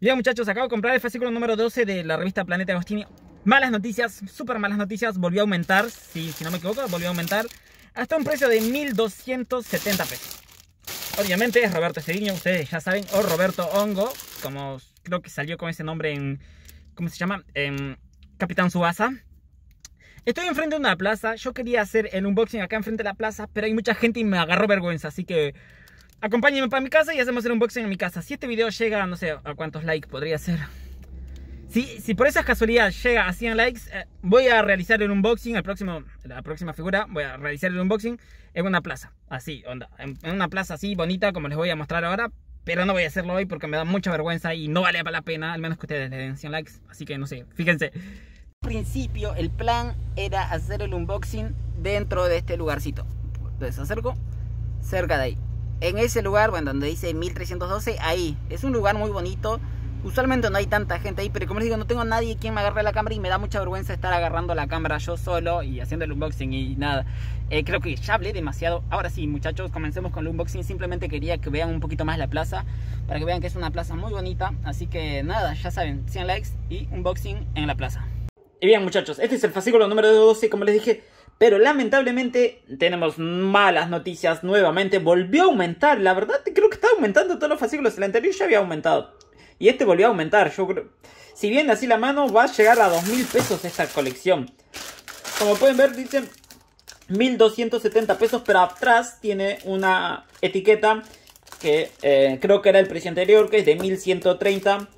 Bien muchachos, acabo de comprar el fascículo número 12 de la revista Planeta Agostini. Malas noticias, súper malas noticias, volvió a aumentar, si, no me equivoco, volvió a aumentar hasta un precio de 1270 pesos. Obviamente es Roberto Cediño, ustedes ya saben, o Roberto Hongo, como creo que salió con ese nombre en, ¿cómo se llama? En Capitán Subasa. Estoy enfrente de una plaza, yo quería hacer el unboxing acá enfrente de la plaza, pero hay mucha gente y me agarró vergüenza, así que acompáñenme para mi casa y hacemos el unboxing en mi casa. Si este video llega, no sé a cuántos likes podría ser. Si, si por esas casualidades llega a 100 likes, eh, voy a realizar el unboxing, el próximo, la próxima figura, voy a realizar el unboxing en una plaza, así, onda, en, una plaza así bonita como les voy a mostrar ahora, pero no voy a hacerlo hoy porque me da mucha vergüenza y no vale la pena, al menos que ustedes le den 100 likes, así que no sé, fíjense. Al principio el plan era hacer el unboxing dentro de este lugarcito, entonces acerco cerca de ahí en ese lugar, bueno, donde dice 1312, ahí. Es un lugar muy bonito. Usualmente no hay tanta gente ahí, pero como les digo, no tengo nadie quien me agarre la cámara y me da mucha vergüenza estar agarrando la cámara yo solo y haciendo el unboxing y nada. Eh, creo que ya hablé demasiado. Ahora sí, muchachos, comencemos con el unboxing. Simplemente quería que vean un poquito más la plaza, para que vean que es una plaza muy bonita. Así que nada, ya saben, 100 likes y unboxing en la plaza. Y bien, muchachos, este es el fascículo número 12, como les dije pero lamentablemente tenemos malas noticias nuevamente. Volvió a aumentar. La verdad creo que está aumentando todos los fascículos. El anterior ya había aumentado. Y este volvió a aumentar. Yo creo... Si bien así la mano va a llegar a 2.000 pesos esta colección. Como pueden ver dicen 1.270 pesos. Pero atrás tiene una etiqueta que eh, creo que era el precio anterior. Que es de 1.130.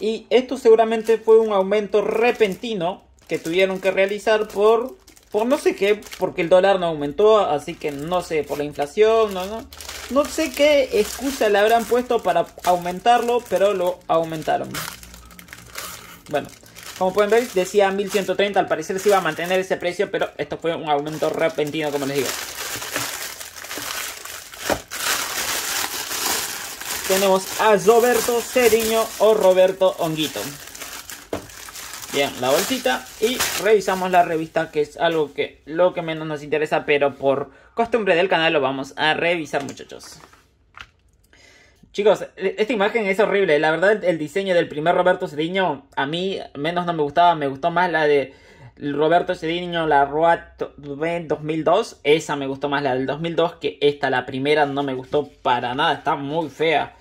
Y esto seguramente fue un aumento repentino que tuvieron que realizar por por no sé qué, porque el dólar no aumentó, así que no sé, por la inflación, no, no, no sé qué excusa le habrán puesto para aumentarlo, pero lo aumentaron. Bueno, como pueden ver, decía 1130, al parecer se iba a mantener ese precio, pero esto fue un aumento repentino, como les digo. Tenemos a Roberto Ceriño o Roberto Honguito. Bien, la bolsita y revisamos la revista que es algo que lo que menos nos interesa, pero por costumbre del canal lo vamos a revisar muchachos. Chicos, e, esta imagen es horrible, la verdad el diseño del primer Roberto Cediño a mí menos no me gustaba, me gustó más la de Roberto Cediño, la ROAT 2002, esa me gustó más la del 2002 que esta, la primera no me gustó para nada, está muy fea.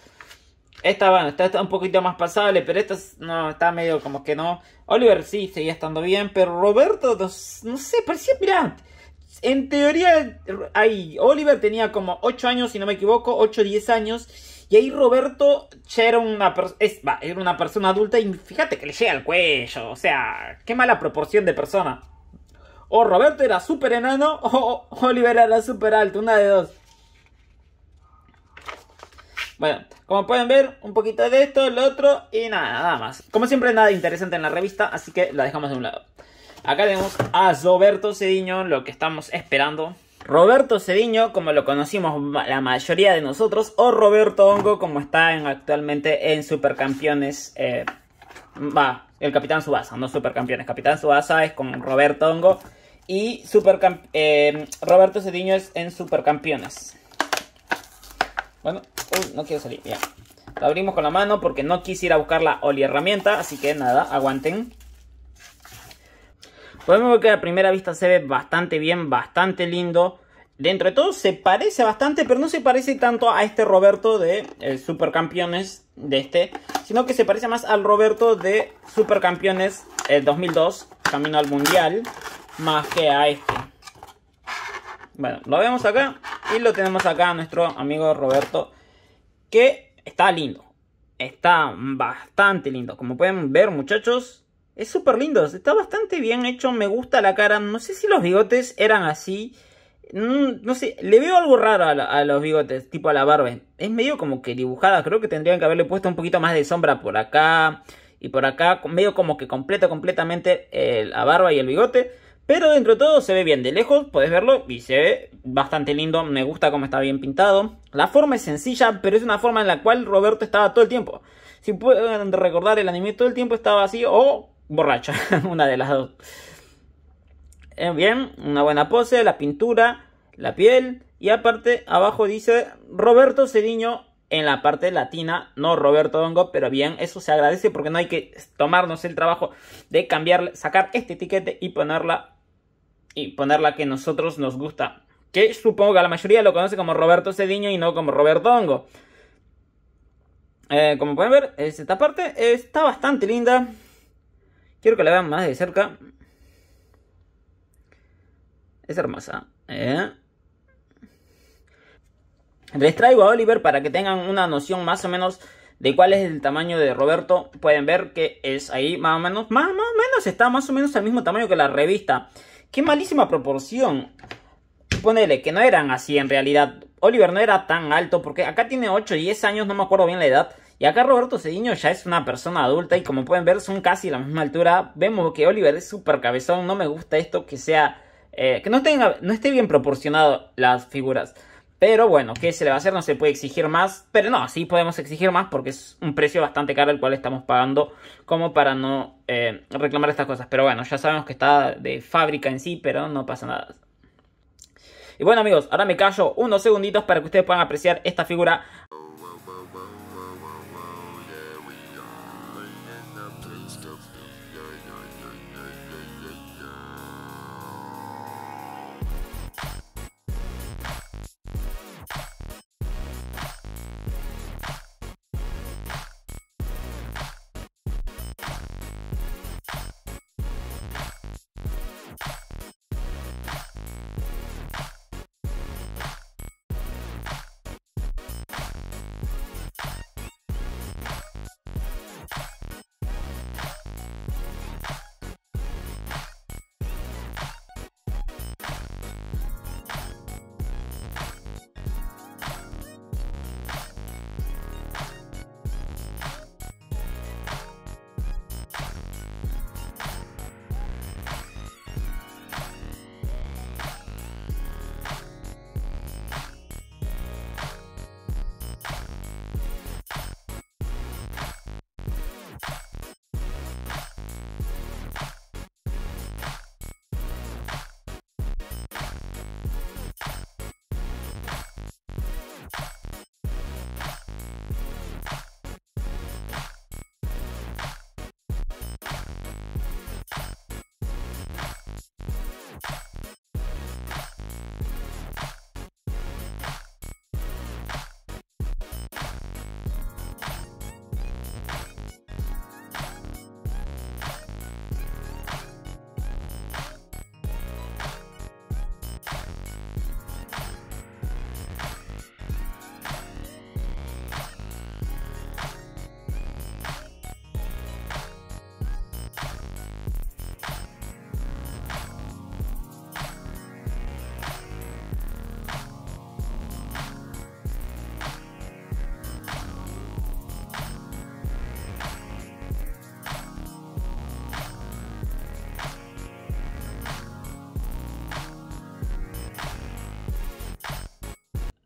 Esta, bueno, está, un poquito más pasable, pero esta no, está medio como que no. Oliver sí, seguía estando bien, pero Roberto, no, sé, parecía, mira, en teoría, ahí, Oliver tenía como 8 años, si no me equivoco, 8 o 10 años. Y ahí Roberto ya era una, era una persona adulta y fíjate que le llega al cuello. O sea, qué mala proporción de persona. O Roberto era súper enano o Oliver era súper alto, una de dos. Bueno, como pueden ver, un poquito de esto, lo otro y nada, nada más. Como siempre, nada interesante en la revista, así que la dejamos de un lado. Acá tenemos a Roberto Cediño, lo que estamos esperando. Roberto Cediño, como lo conocimos la mayoría de nosotros, o Roberto Hongo, como está actualmente en Supercampeones. Eh, va, el Capitán Subasa, no Supercampeones. Capitán Subasa es con Roberto Hongo. Y eh, Roberto Cediño es en Supercampeones. Bueno, no quiero salir, ya. Lo abrimos con la mano porque no quisiera buscar la oli herramienta, así que nada, aguanten. Podemos ver que a primera vista se ve bastante bien, bastante lindo. Dentro de todo se parece bastante, pero no se parece tanto a este Roberto de eh, Supercampeones de este, sino que se parece más al Roberto de Supercampeones 2002, eh, camino al Mundial, más que a este. Bueno, lo vemos acá y lo tenemos acá a nuestro amigo Roberto que está lindo. Está bastante lindo. Como pueden ver, muchachos, es súper lindo. Está bastante bien hecho. Me gusta la cara. No sé si los bigotes eran así. Mm, no sé, le veo algo raro a, los bigotes, tipo a la barba. Es medio como que dibujada. Creo que tendrían que haberle puesto un poquito más de sombra por acá y por acá. Medio como que completa completamente eh, la barba y el bigote. Pero dentro de todo se ve bien. De lejos puedes verlo y se ve bastante lindo. Me gusta cómo está bien pintado. La forma es sencilla, pero es una forma en la cual Roberto estaba todo el tiempo. Si pueden recordar, el anime todo el tiempo estaba así o borracha. una de las dos. Eh, bien, una buena pose, la pintura, la piel. Y aparte, abajo dice Roberto Cediño en la parte latina, no Roberto Dongo, pero bien, eso se agradece porque no hay que tomarnos el trabajo de cambiarle, sacar este etiquete y ponerla y ponerla que nosotros nos gusta. Que supongo que la mayoría lo conoce como Roberto Cediño y no como Roberto Dongo. Eh, como pueden ver, esta parte está bastante linda. Quiero que la vean más de cerca. Es hermosa. ¿eh? Les traigo a Oliver para que tengan una noción más o menos de cuál es el tamaño de Roberto. Pueden ver que es ahí más o menos, más, o menos está más o menos al mismo tamaño que la revista. Qué malísima proporción. Ponele que no eran así en realidad. Oliver no era tan alto porque acá tiene 8 y 10 años, no me acuerdo bien la edad. Y acá Roberto Cediño ya es una persona adulta y como pueden ver son casi la misma altura. Vemos que Oliver es súper cabezón, no me gusta esto que sea... Eh, que no, tenga, no esté bien proporcionado las figuras. Pero bueno, ¿qué se le va a hacer? No se puede exigir más. Pero no, sí podemos exigir más porque es un precio bastante caro el cual estamos pagando como para no eh, reclamar estas cosas. Pero bueno, ya sabemos que está de fábrica en sí, pero no pasa nada. Y bueno amigos, ahora me callo unos segunditos para que ustedes puedan apreciar esta figura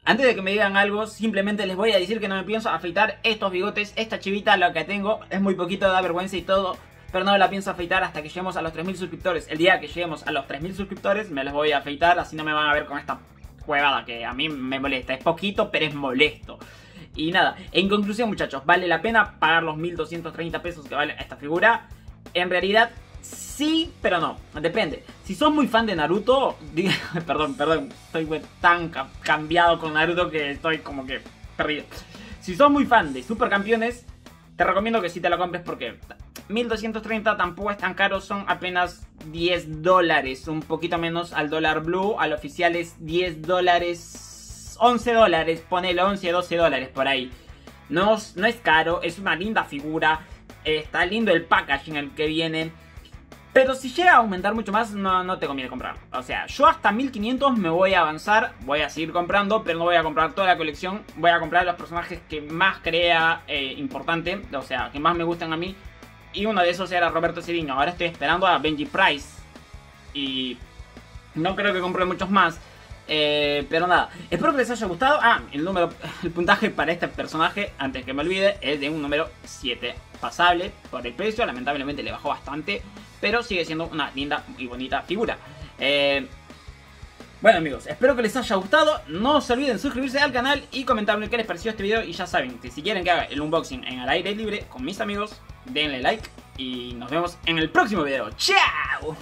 Antes de que me digan algo, simplemente les voy a decir que no me pienso afeitar estos bigotes, esta chivita, lo que tengo, es muy poquito, da vergüenza y todo, pero no la pienso afeitar hasta que lleguemos a los 3.000 suscriptores. El día que lleguemos a los 3.000 suscriptores me los voy a afeitar, así no me van a ver con esta cuevada que a mí me molesta. Es poquito, pero es molesto. Y nada, en conclusión muchachos, ¿vale la pena pagar los 1.230 pesos que vale esta figura? En realidad Sí, pero no. Depende. Si sos muy fan de Naruto, perdón, perdón, estoy tan cambiado con Naruto que estoy como que perdido. Si sos muy fan de Supercampeones, te recomiendo que sí te lo compres porque 1230 tampoco es tan caro, son apenas 10 dólares, un poquito menos al dólar blue, al oficial es 10 dólares, 11 dólares, ponele 11, 12 dólares por ahí. No, no es caro, es una linda figura, está lindo el packaging en el que viene. Pero si llega a aumentar mucho más, no, no te conviene comprar. O sea, yo hasta 1500 me voy a avanzar, voy a seguir comprando, pero no voy a comprar toda la colección. Voy a comprar los personajes que más crea eh, importante, o sea, que más me gustan a mí. Y uno de esos era Roberto Cedinho. Ahora estoy esperando a Benji Price. Y no creo que compre muchos más. Eh, pero nada, espero que les haya gustado. Ah, el número, el puntaje para este personaje, antes que me olvide, es de un número 7. Pasable por el precio, lamentablemente le bajó bastante pero sigue siendo una linda y bonita figura. Eh, Bueno amigos, espero que les haya gustado. No se olviden suscribirse al canal y comentarme qué les pareció este video. Y ya saben que si quieren que haga el unboxing en el aire libre con mis amigos, denle like. Y nos vemos en el próximo video. ¡Chao!